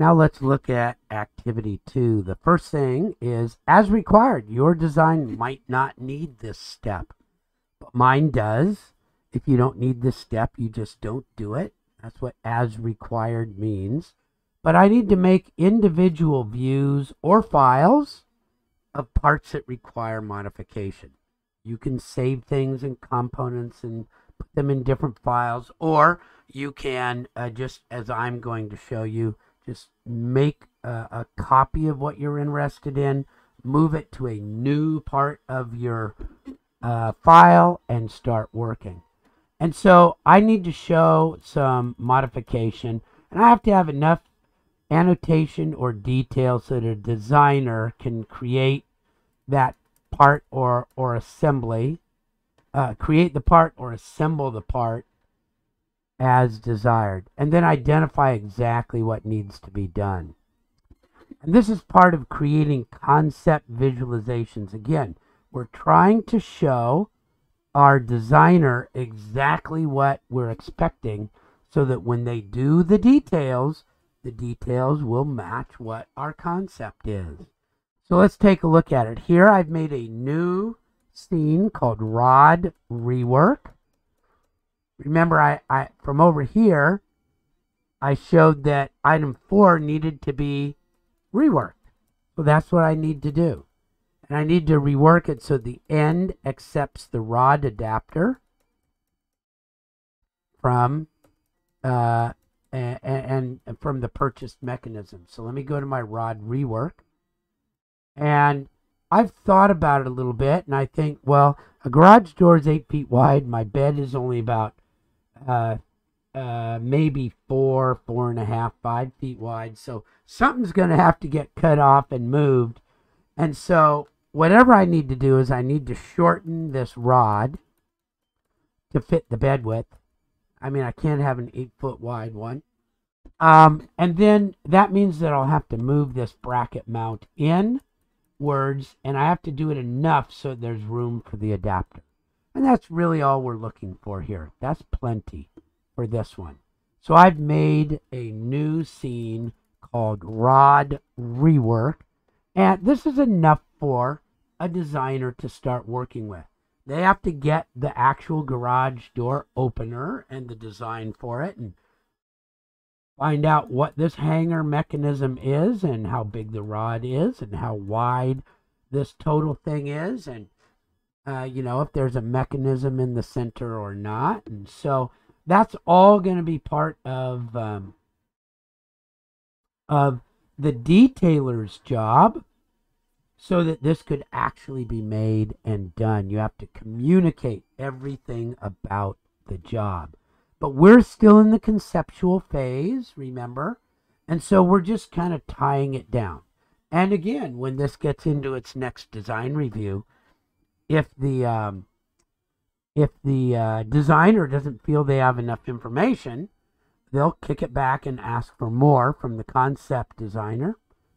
Now let's look at activity two. The first thing is as required. Your design might not need this step, but mine does. If you don't need this step, you just don't do it. That's what as required means. But I need to make individual views or files of parts that require modification. You can save things in components and put them in different files, or you can uh, just, as I'm going to show you, just make a, a copy of what you're interested in, move it to a new part of your uh, file, and start working. And so I need to show some modification, and I have to have enough annotation or detail so that a designer can create that part or, or assembly, uh, create the part or assemble the part as desired, and then identify exactly what needs to be done. And this is part of creating concept visualizations. Again, we're trying to show our designer exactly what we're expecting so that when they do the details, the details will match what our concept is. So let's take a look at it. Here I've made a new scene called Rod Rework. Remember, I, I from over here, I showed that item 4 needed to be reworked. So that's what I need to do. And I need to rework it so the end accepts the rod adapter from uh, and, and, and from the purchased mechanism. So let me go to my rod rework. And I've thought about it a little bit, and I think, well, a garage door is eight feet wide. My bed is only about uh, uh, maybe four, four and a half, five feet wide. So something's going to have to get cut off and moved. And so whatever I need to do is I need to shorten this rod to fit the bed width. I mean, I can't have an eight foot wide one. Um, and then that means that I'll have to move this bracket mount in words and I have to do it enough so there's room for the adapter. And that's really all we're looking for here. That's plenty for this one. So I've made a new scene called Rod Rework. And this is enough for a designer to start working with. They have to get the actual garage door opener and the design for it and find out what this hanger mechanism is and how big the rod is and how wide this total thing is and uh, you know if there's a mechanism in the center or not and so that's all going to be part of um, of the detailer's job so that this could actually be made and done you have to communicate everything about the job but we're still in the conceptual phase, remember? And so we're just kind of tying it down. And again, when this gets into its next design review, if the um, if the uh, designer doesn't feel they have enough information, they'll kick it back and ask for more from the concept designer,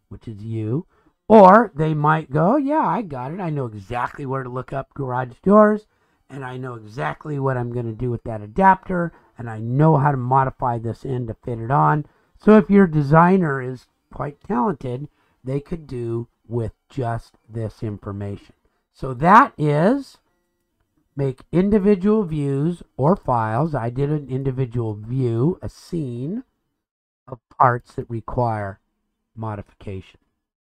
which is you. Or they might go, yeah, I got it. I know exactly where to look up garage doors, and I know exactly what I'm going to do with that adapter, and I know how to modify this end to fit it on. So if your designer is quite talented, they could do with just this information. So that is make individual views or files. I did an individual view, a scene of parts that require modification.